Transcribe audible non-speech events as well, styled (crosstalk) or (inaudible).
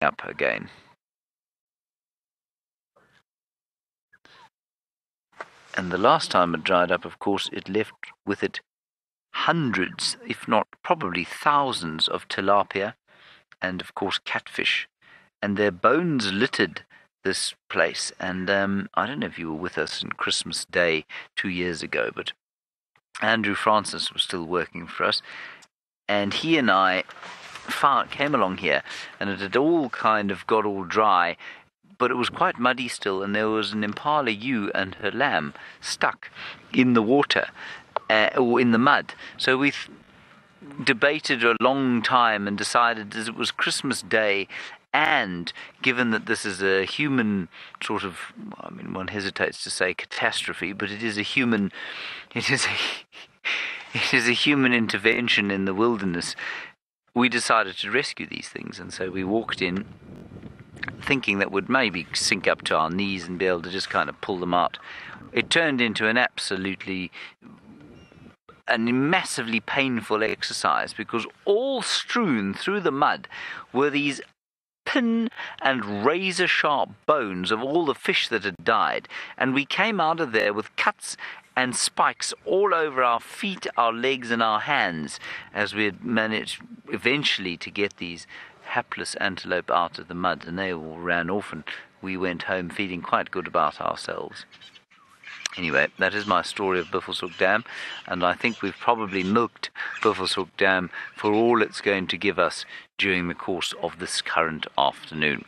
up again. And the last time it dried up, of course, it left with it hundreds, if not probably thousands, of tilapia and, of course, catfish. And their bones littered this place. And um, I don't know if you were with us on Christmas Day two years ago, but Andrew Francis was still working for us. And he and I far, came along here, and it had all kind of got all dry but it was quite muddy still, and there was an impala ewe and her lamb stuck in the water uh, or in the mud. So we th- debated a long time and decided that it was Christmas Day. And given that this is a human sort of, I mean, one hesitates to say catastrophe, but it is a human, (laughs) it is a, (laughs) it is a human intervention in the wilderness. We decided to rescue these things, and so we walked in thinking that would maybe sink up to our knees and be able to just kind of pull them out. It turned into an absolutely a massively painful exercise because all strewn through the mud were these pin and razor sharp bones of all the fish that had died, and we came out of there with cuts and spikes all over our feet, our legs, and our hands as we had managed eventually to get these hapless antelope out of the mud, and they all ran off, and we went home feeling quite good about ourselves. Anyway, that is my story of Buffelshoek Dam, and I think we've probably milked Buffelshoek Dam for all it's going to give us during the course of this current afternoon.